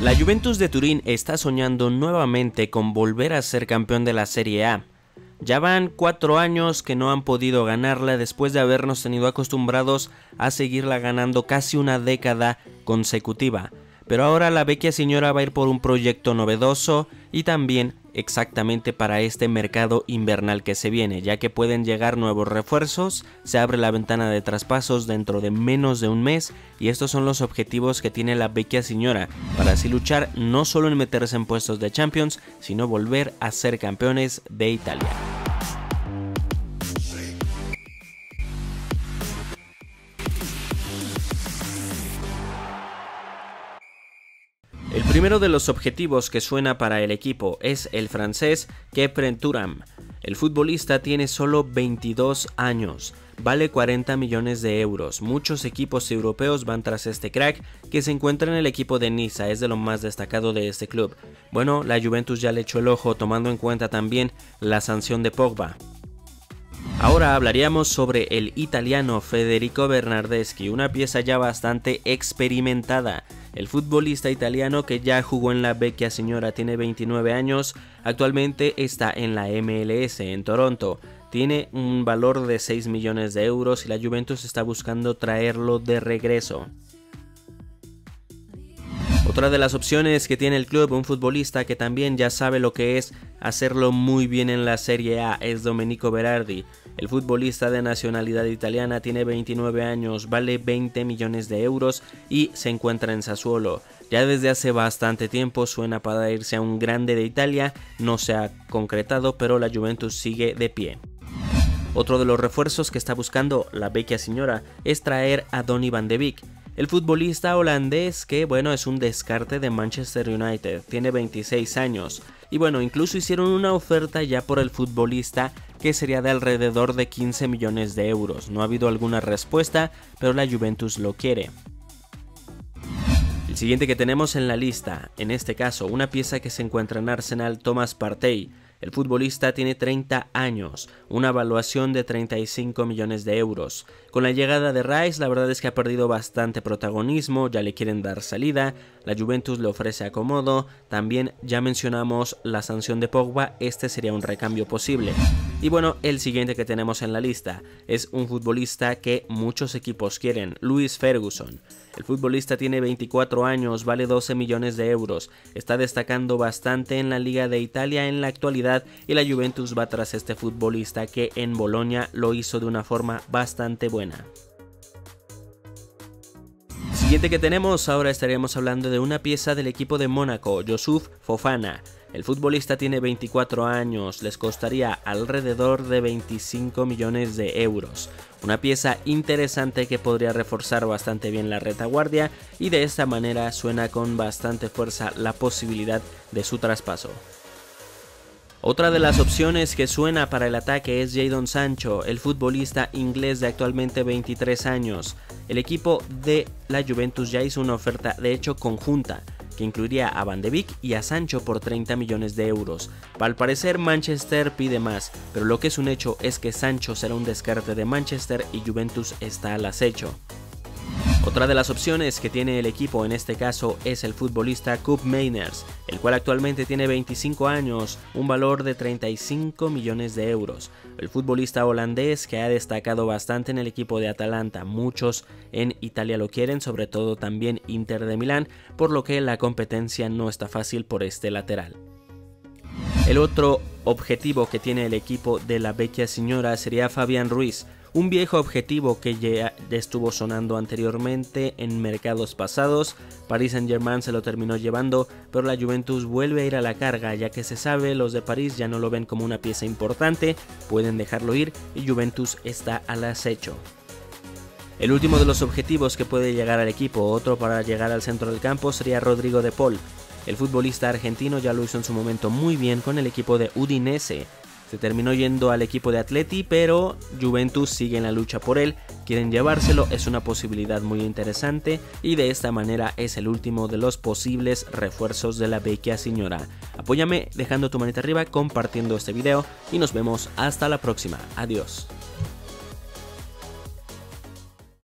La Juventus de Turín está soñando nuevamente con volver a ser campeón de la Serie A. Ya van cuatro años que no han podido ganarla después de habernos tenido acostumbrados a seguirla ganando casi una década consecutiva. Pero ahora la vecchia señora va a ir por un proyecto novedoso y también exactamente para este mercado invernal que se viene, ya que pueden llegar nuevos refuerzos, se abre la ventana de traspasos dentro de menos de un mes y estos son los objetivos que tiene la vecchia señora, para así luchar no solo en meterse en puestos de Champions, sino volver a ser campeones de Italia. Primero de los objetivos que suena para el equipo es el francés Kepren Turam. El futbolista tiene solo 22 años, vale 40 millones de euros. Muchos equipos europeos van tras este crack que se encuentra en el equipo de Niza, es de lo más destacado de este club. Bueno, la Juventus ya le echó el ojo tomando en cuenta también la sanción de Pogba. Ahora hablaríamos sobre el italiano Federico Bernardeschi, una pieza ya bastante experimentada. El futbolista italiano que ya jugó en la vecchia señora tiene 29 años, actualmente está en la MLS en Toronto. Tiene un valor de 6 millones de euros y la Juventus está buscando traerlo de regreso. Otra de las opciones que tiene el club, un futbolista que también ya sabe lo que es hacerlo muy bien en la Serie A, es Domenico Berardi. El futbolista de nacionalidad italiana tiene 29 años, vale 20 millones de euros y se encuentra en Sassuolo. Ya desde hace bastante tiempo suena para irse a un grande de Italia, no se ha concretado, pero la Juventus sigue de pie. Otro de los refuerzos que está buscando la vecchia señora es traer a Donny van de Beek. El futbolista holandés que bueno es un descarte de Manchester United, tiene 26 años y bueno incluso hicieron una oferta ya por el futbolista que sería de alrededor de 15 millones de euros. No ha habido alguna respuesta pero la Juventus lo quiere. El siguiente que tenemos en la lista, en este caso una pieza que se encuentra en Arsenal, Thomas Partey. El futbolista tiene 30 años, una evaluación de 35 millones de euros. Con la llegada de Rice, la verdad es que ha perdido bastante protagonismo, ya le quieren dar salida, la Juventus le ofrece acomodo, también ya mencionamos la sanción de Pogba, este sería un recambio posible. Y bueno, el siguiente que tenemos en la lista es un futbolista que muchos equipos quieren, Luis Ferguson. El futbolista tiene 24 años, vale 12 millones de euros, está destacando bastante en la Liga de Italia en la actualidad y la Juventus va tras este futbolista que en Bolonia lo hizo de una forma bastante buena. Siguiente que tenemos, ahora estaremos hablando de una pieza del equipo de Mónaco, Yusuf Fofana. El futbolista tiene 24 años, les costaría alrededor de 25 millones de euros. Una pieza interesante que podría reforzar bastante bien la retaguardia y de esta manera suena con bastante fuerza la posibilidad de su traspaso. Otra de las opciones que suena para el ataque es Jadon Sancho, el futbolista inglés de actualmente 23 años. El equipo de la Juventus ya hizo una oferta de hecho conjunta que incluiría a Van de Beek y a Sancho por 30 millones de euros. Al parecer Manchester pide más, pero lo que es un hecho es que Sancho será un descarte de Manchester y Juventus está al acecho. Otra de las opciones que tiene el equipo en este caso es el futbolista Coop Mainers, el cual actualmente tiene 25 años, un valor de 35 millones de euros. El futbolista holandés que ha destacado bastante en el equipo de Atalanta, muchos en Italia lo quieren, sobre todo también Inter de Milán, por lo que la competencia no está fácil por este lateral. El otro objetivo que tiene el equipo de la vecchia señora sería Fabián Ruiz, un viejo objetivo que ya estuvo sonando anteriormente en mercados pasados. Paris Saint Germain se lo terminó llevando, pero la Juventus vuelve a ir a la carga, ya que se sabe los de París ya no lo ven como una pieza importante, pueden dejarlo ir y Juventus está al acecho. El último de los objetivos que puede llegar al equipo, otro para llegar al centro del campo, sería Rodrigo de Paul. El futbolista argentino ya lo hizo en su momento muy bien con el equipo de Udinese, se terminó yendo al equipo de Atleti, pero Juventus sigue en la lucha por él. Quieren llevárselo, es una posibilidad muy interesante y de esta manera es el último de los posibles refuerzos de la vecchia señora. Apóyame dejando tu manita arriba, compartiendo este video y nos vemos hasta la próxima. Adiós.